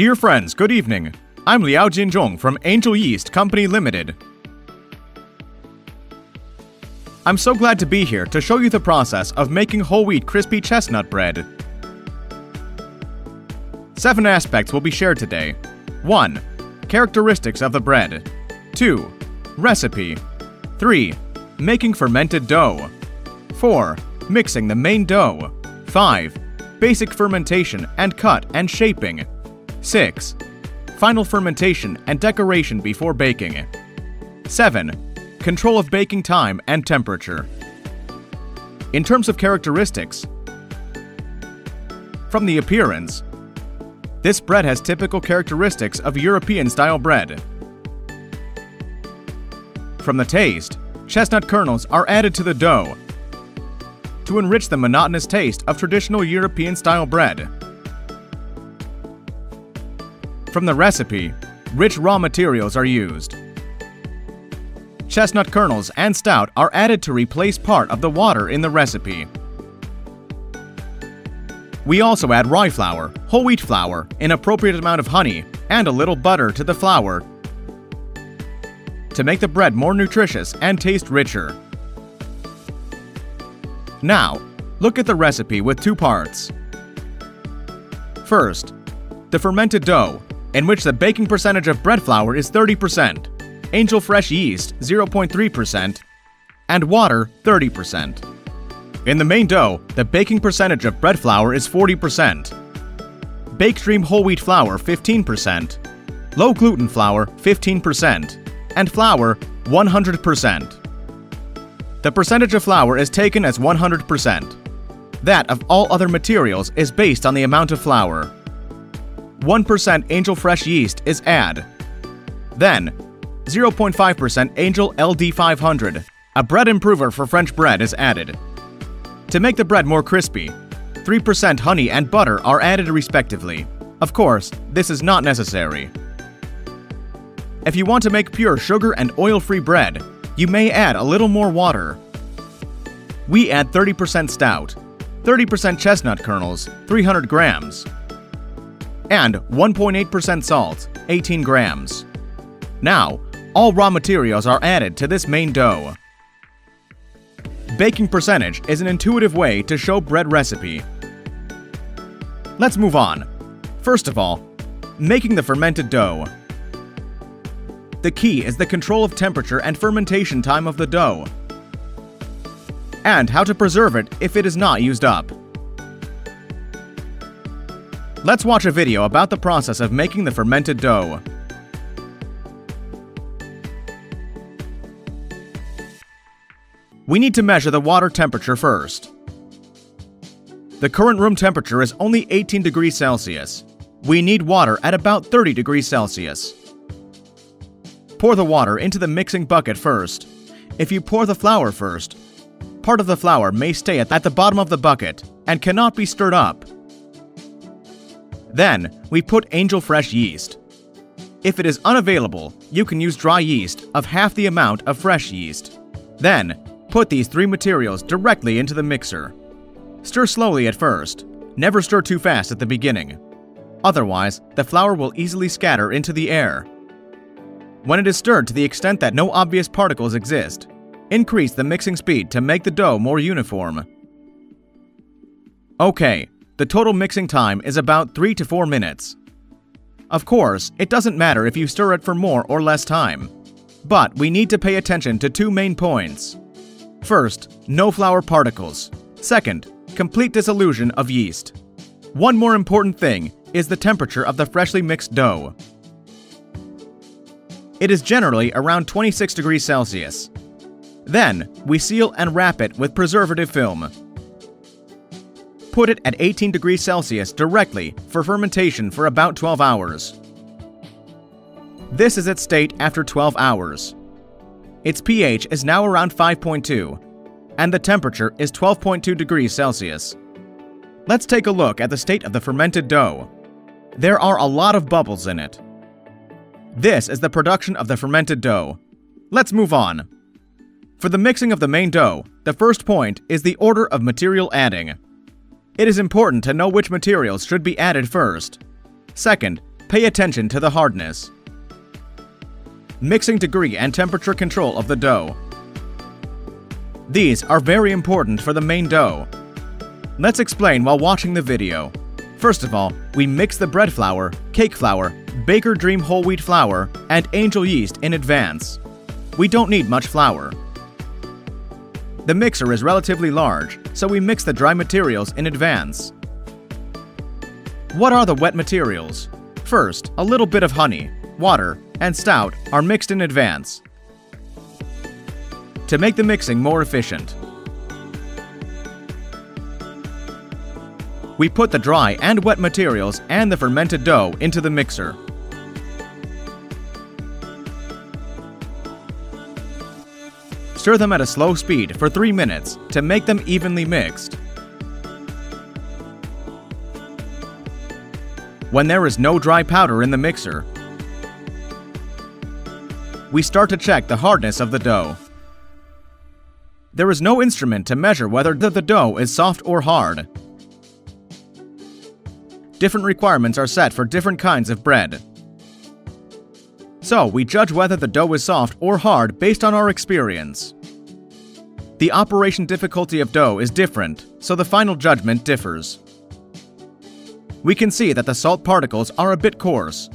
Dear friends, good evening. I'm Liao Jinzhong from Angel Yeast Company Limited. I'm so glad to be here to show you the process of making whole wheat crispy chestnut bread. Seven aspects will be shared today. 1. Characteristics of the bread. 2. Recipe. 3. Making fermented dough. 4. Mixing the main dough. 5. Basic fermentation and cut and shaping. 6. Final fermentation and decoration before baking. 7 control of baking time and temperature. In terms of characteristics, from the appearance, this bread has typical characteristics of European-style bread. From the taste, chestnut kernels are added to the dough to enrich the monotonous taste of traditional European-style bread. From the recipe, rich raw materials are used chestnut kernels, and stout are added to replace part of the water in the recipe. We also add rye flour, whole wheat flour, an appropriate amount of honey, and a little butter to the flour to make the bread more nutritious and taste richer. Now, look at the recipe with two parts. First, the fermented dough, in which the baking percentage of bread flour is 30%. Angel Fresh yeast 0.3%, and water 30%. In the main dough, the baking percentage of bread flour is 40%, Baked Dream whole wheat flour 15%, low gluten flour 15%, and flour 100%. The percentage of flour is taken as 100%. That of all other materials is based on the amount of flour. 1% Angel Fresh yeast is add. Then, 0.5% Angel LD500, a bread improver for French bread, is added. To make the bread more crispy, 3% honey and butter are added respectively. Of course, this is not necessary. If you want to make pure sugar and oil-free bread, you may add a little more water. We add 30% stout, 30% chestnut kernels, 300 grams, and 1.8% salt, 18 grams. Now, all raw materials are added to this main dough. Baking percentage is an intuitive way to show bread recipe. Let's move on. First of all, making the fermented dough. The key is the control of temperature and fermentation time of the dough, and how to preserve it if it is not used up. Let's watch a video about the process of making the fermented dough. We need to measure the water temperature first. The current room temperature is only 18 degrees Celsius. We need water at about 30 degrees Celsius. Pour the water into the mixing bucket first. If you pour the flour first, part of the flour may stay at the bottom of the bucket and cannot be stirred up. Then, we put Angel Fresh yeast. If it is unavailable, you can use dry yeast of half the amount of fresh yeast. Then, Put these three materials directly into the mixer. Stir slowly at first. Never stir too fast at the beginning. Otherwise, the flour will easily scatter into the air. When it is stirred to the extent that no obvious particles exist, increase the mixing speed to make the dough more uniform. Okay, the total mixing time is about 3 to 4 minutes. Of course, it doesn't matter if you stir it for more or less time. But we need to pay attention to two main points. First, no flour particles. Second, complete dissolution of yeast. One more important thing is the temperature of the freshly mixed dough. It is generally around 26 degrees Celsius. Then, we seal and wrap it with preservative film. Put it at 18 degrees Celsius directly for fermentation for about 12 hours. This is its state after 12 hours. Its pH is now around 5.2, and the temperature is 12.2 degrees Celsius. Let's take a look at the state of the fermented dough. There are a lot of bubbles in it. This is the production of the fermented dough. Let's move on. For the mixing of the main dough, the first point is the order of material adding. It is important to know which materials should be added first. Second, Pay attention to the hardness, mixing degree and temperature control of the dough. These are very important for the main dough. Let's explain while watching the video. First of all, we mix the bread flour, cake flour, Baker Dream whole wheat flour, and angel yeast in advance. We don't need much flour. The mixer is relatively large, so we mix the dry materials in advance. What are the wet materials? First, a little bit of honey, water, and stout are mixed in advance to make the mixing more efficient. We put the dry and wet materials and the fermented dough into the mixer. Stir them at a slow speed for 3 minutes to make them evenly mixed. When there is no dry powder in the mixer, we start to check the hardness of the dough. There is no instrument to measure whether the, dough is soft or hard. Different requirements are set for different kinds of bread. So, we judge whether the dough is soft or hard based on our experience. The operation difficulty of dough is different, so the final judgment differs. We can see that the salt particles are a bit coarse.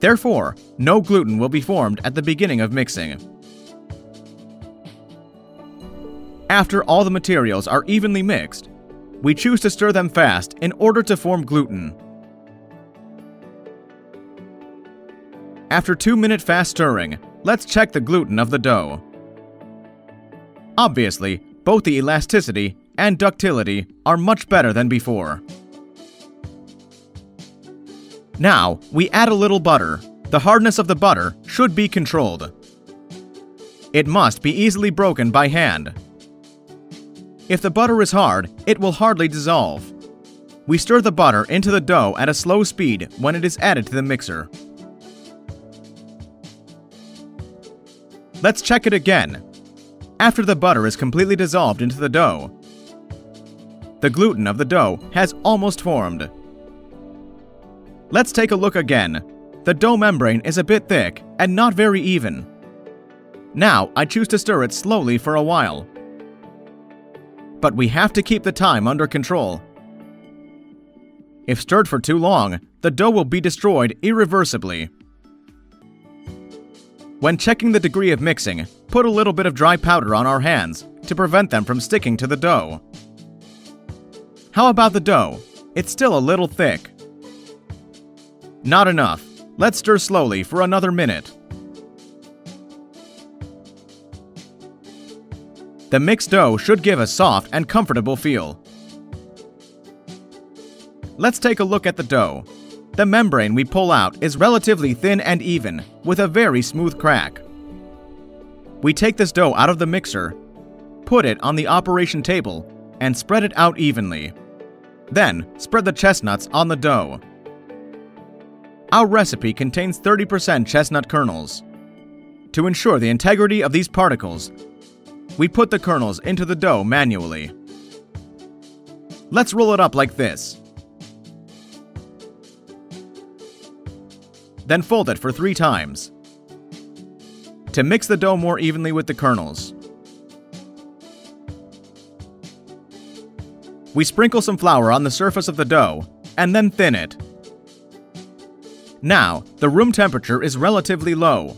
Therefore, no gluten will be formed at the beginning of mixing. After all the materials are evenly mixed, we choose to stir them fast in order to form gluten. After 2 minute fast stirring, let's check the gluten of the dough. Obviously, both the elasticity and ductility are much better than before. Now, we add a little butter. The hardness of the butter should be controlled. It must be easily broken by hand, if the butter is hard, it will hardly dissolve. We stir the butter into the dough at a slow speed when it is added to the mixer. Let's check it again. After the butter is completely dissolved into the dough, the gluten of the dough has almost formed. Let's take a look again. The dough membrane is a bit thick and not very even. Now I choose to stir it slowly for a while but we have to keep the time under control. If stirred for too long, the dough will be destroyed irreversibly. When checking the degree of mixing, put a little bit of dry powder on our hands to prevent them from sticking to the dough. How about the dough? It's still a little thick. Not enough. Let's stir slowly for another minute. The mixed dough should give a soft and comfortable feel. Let's take a look at the dough. The membrane we pull out is relatively thin and even, with a very smooth crack. We take this dough out of the mixer, put it on the operation table, and spread it out evenly. Then, spread the chestnuts on the dough. Our recipe contains 30% chestnut kernels. To ensure the integrity of these particles, we put the kernels into the dough manually. Let's roll it up like this. Then fold it for three times. To mix the dough more evenly with the kernels, we sprinkle some flour on the surface of the dough and then thin it. Now, the room temperature is relatively low,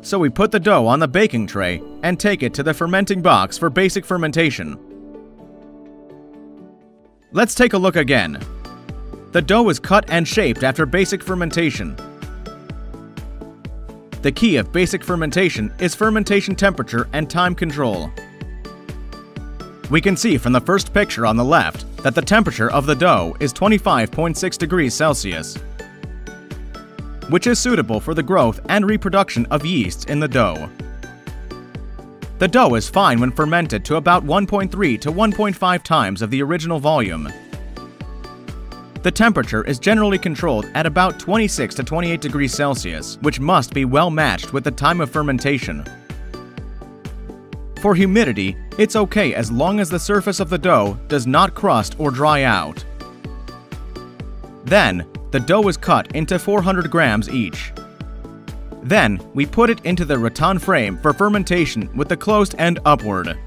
so we put the dough on the baking tray and take it to the fermenting box for basic fermentation. Let's take a look again. The dough is cut and shaped after basic fermentation. The key of basic fermentation is fermentation temperature and time control. We can see from the first picture on the left that the temperature of the dough is 25.6 degrees Celsius which is suitable for the growth and reproduction of yeasts in the dough. The dough is fine when fermented to about 1.3 to 1.5 times of the original volume. The temperature is generally controlled at about 26 to 28 degrees Celsius, which must be well matched with the time of fermentation. For humidity, it's okay as long as the surface of the dough does not crust or dry out. Then, the dough is cut into 400 grams each. Then, we put it into the rattan frame for fermentation with the closed end upward.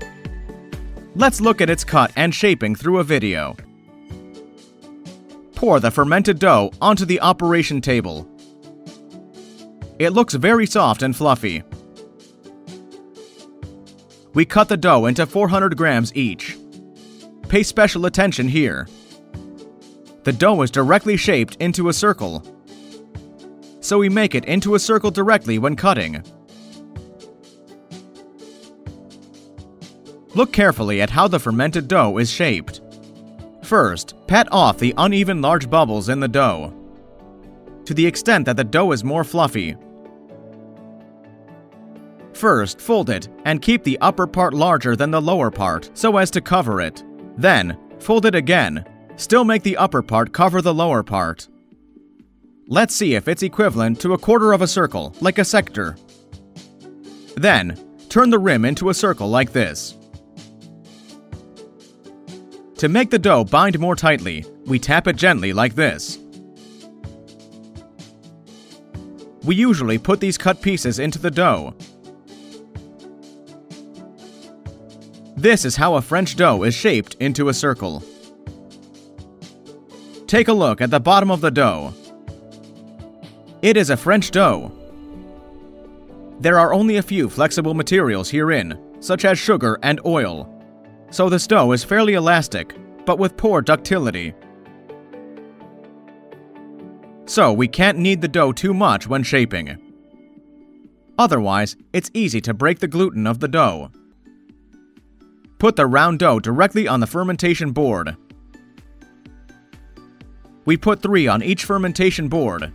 Let's look at its cut and shaping through a video. Pour the fermented dough onto the operation table. It looks very soft and fluffy. We cut the dough into 400 grams each. Pay special attention here. The dough is directly shaped into a circle. So we make it into a circle directly when cutting. Look carefully at how the fermented dough is shaped. First, pat off the uneven large bubbles in the dough. To the extent that the dough is more fluffy, First, fold it and keep the upper part larger than the lower part so as to cover it. Then, fold it again. Still make the upper part cover the lower part. Let's see if it's equivalent to a quarter of a circle, like a sector. Then, turn the rim into a circle like this. To make the dough bind more tightly, we tap it gently like this. We usually put these cut pieces into the dough, This is how a French dough is shaped into a circle. Take a look at the bottom of the dough. It is a French dough. There are only a few flexible materials herein, such as sugar and oil, so this dough is fairly elastic, but with poor ductility. So we can't knead the dough too much when shaping. Otherwise, it's easy to break the gluten of the dough. Put the round dough directly on the fermentation board. We put three on each fermentation board.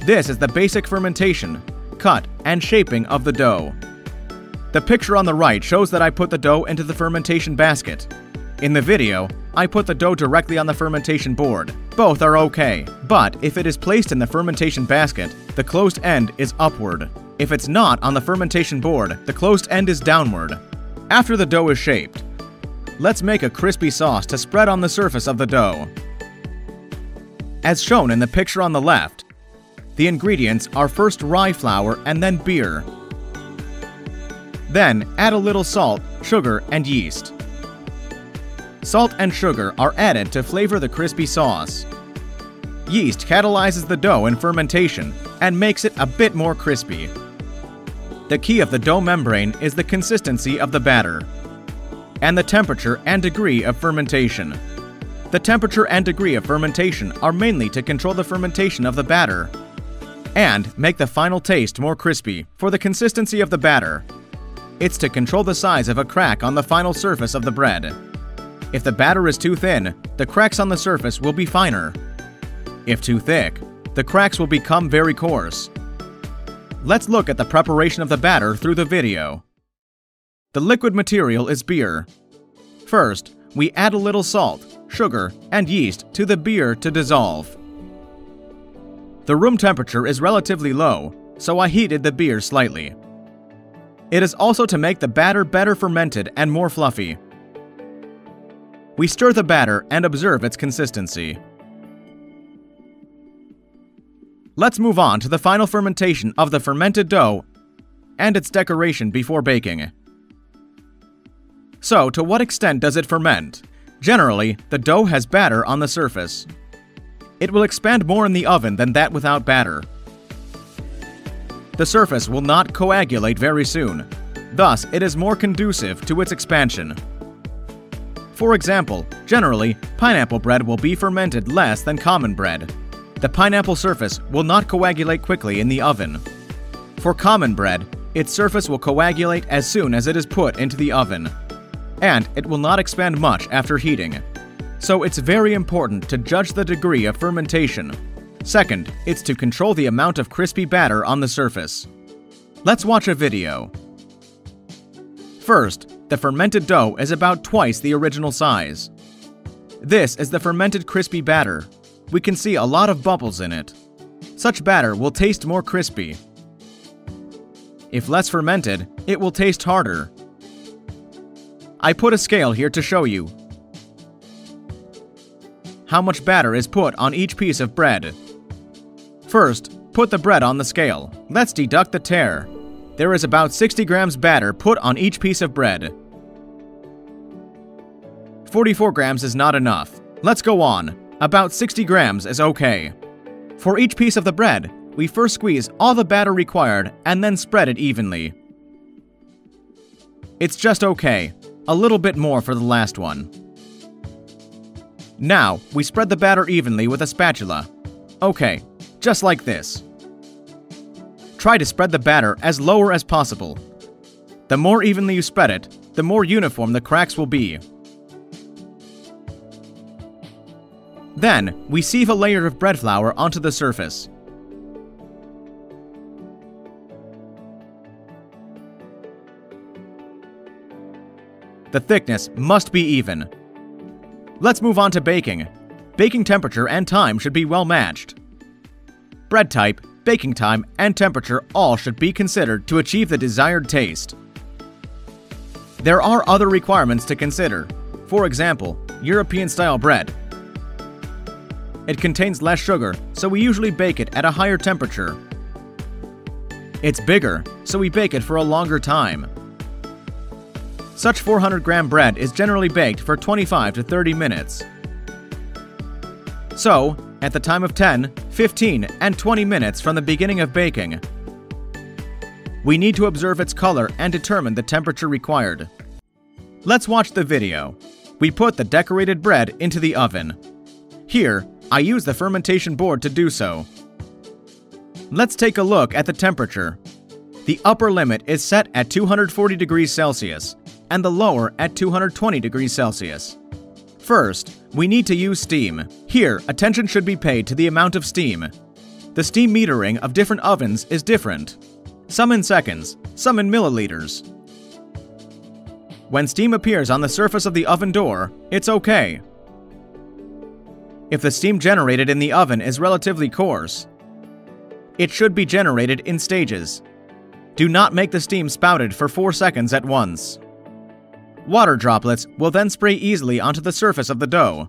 This is the basic fermentation, cut, and shaping of the dough. The picture on the right shows that I put the dough into the fermentation basket. In the video, I put the dough directly on the fermentation board. Both are okay, but if it is placed in the fermentation basket, the closed end is upward. If it's not on the fermentation board, the closed end is downward. After the dough is shaped, let's make a crispy sauce to spread on the surface of the dough. As shown in the picture on the left, the ingredients are first rye flour and then beer. Then add a little salt, sugar, and yeast. Salt and sugar are added to flavor the crispy sauce. Yeast catalyzes the dough in fermentation and makes it a bit more crispy. The key of the dough membrane is the consistency of the batter and the temperature and degree of fermentation. The temperature and degree of fermentation are mainly to control the fermentation of the batter and make the final taste more crispy. For the consistency of the batter, it's to control the size of a crack on the final surface of the bread. If the batter is too thin, the cracks on the surface will be finer. If too thick, the cracks will become very coarse. Let's look at the preparation of the batter through the video. The liquid material is beer. First, we add a little salt, sugar, and yeast to the beer to dissolve. The room temperature is relatively low, so I heated the beer slightly. It is also to make the batter better fermented and more fluffy. We stir the batter and observe its consistency. Let's move on to the final fermentation of the fermented dough and its decoration before baking. So, to what extent does it ferment? Generally, the dough has batter on the surface. It will expand more in the oven than that without batter. The surface will not coagulate very soon, thus it is more conducive to its expansion. For example, generally, pineapple bread will be fermented less than common bread, the pineapple surface will not coagulate quickly in the oven. For common bread, its surface will coagulate as soon as it is put into the oven, and it will not expand much after heating. So it's very important to judge the degree of fermentation. Second, it's to control the amount of crispy batter on the surface. Let's watch a video. First, the fermented dough is about twice the original size. This is the fermented crispy batter, we can see a lot of bubbles in it. Such batter will taste more crispy. If less fermented, it will taste harder. I put a scale here to show you. how much batter is put on each piece of bread. First, put the bread on the scale. Let's deduct the tare. There is about 60 grams batter put on each piece of bread. 44 grams is not enough. Let's go on. About 60 grams is okay. For each piece of the bread, we first squeeze all the batter required and then spread it evenly. It's just okay. A little bit more for the last one. Now, we spread the batter evenly with a spatula. Okay, just like this. Try to spread the batter as lower as possible. The more evenly you spread it, the more uniform the cracks will be. Then, we sieve a layer of bread flour onto the surface. The thickness must be even. Let's move on to baking. Baking temperature and time should be well matched. Bread type, baking time, and temperature all should be considered to achieve the desired taste. There are other requirements to consider. For example, European-style bread. It contains less sugar, so we usually bake it at a higher temperature. It's bigger, so we bake it for a longer time. Such 400 gram bread is generally baked for 25 to 30 minutes. So, at the time of 10, 15, and 20 minutes from the beginning of baking. We need to observe its color and determine the temperature required. Let's watch the video. We put the decorated bread into the oven. Here, I use the fermentation board to do so. Let's take a look at the temperature. The upper limit is set at 240 degrees Celsius and the lower at 220 degrees Celsius. First, we need to use steam. Here, attention should be paid to the amount of steam. The steam metering of different ovens is different. Some in seconds, some in milliliters. When steam appears on the surface of the oven door, it's okay. If the steam generated in the oven is relatively coarse, it should be generated in stages. Do not make the steam spouted for 4 seconds at once. Water droplets will then spray easily onto the surface of the dough,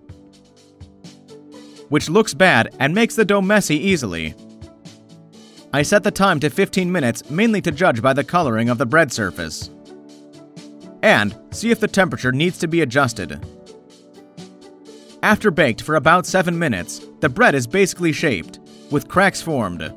which looks bad and makes the dough messy easily. I set the time to 15 minutes mainly to judge by the coloring of the bread surface. And see if the temperature needs to be adjusted. After baked for about 7 minutes, the bread is basically shaped, with cracks formed.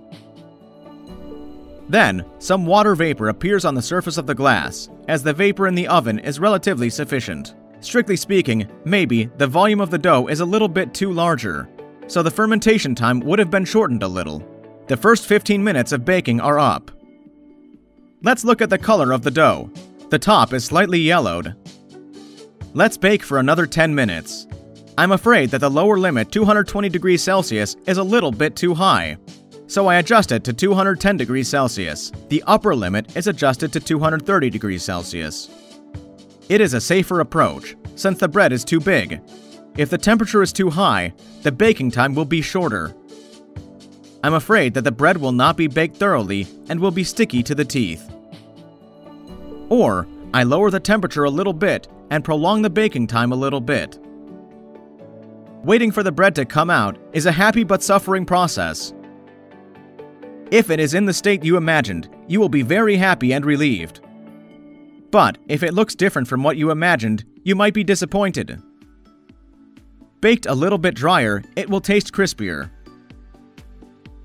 Then, some water vapor appears on the surface of the glass, as the vapor in the oven is relatively sufficient. Strictly speaking, maybe the volume of the dough is a little bit too larger, so the fermentation time would have been shortened a little. The first 15 minutes of baking are up. Let's look at the color of the dough. The top is slightly yellowed. Let's bake for another 10 minutes. I'm afraid that the lower limit 220 degrees Celsius is a little bit too high so I adjust it to 210 degrees Celsius. The upper limit is adjusted to 230 degrees Celsius. It is a safer approach, since the bread is too big. If the temperature is too high, the baking time will be shorter. I'm afraid that the bread will not be baked thoroughly and will be sticky to the teeth. Or, I lower the temperature a little bit and prolong the baking time a little bit. Waiting for the bread to come out is a happy but suffering process. If it is in the state you imagined, you will be very happy and relieved. But if it looks different from what you imagined, you might be disappointed. Baked a little bit drier, it will taste crispier.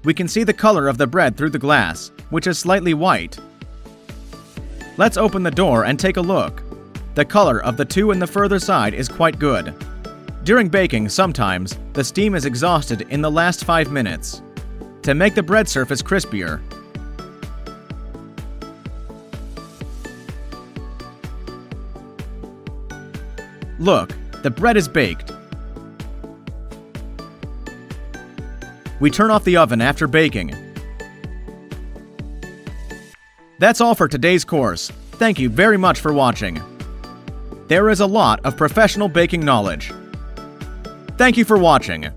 We can see the color of the bread through the glass, which is slightly white. Let's open the door and take a look. The color of the two in the further side is quite good. During baking, sometimes, the steam is exhausted in the last 5 minutes to make the bread surface crispier. Look, the bread is baked. We turn off the oven after baking. That's all for today's course. Thank you very much for watching. There is a lot of professional baking knowledge. Thank you for watching.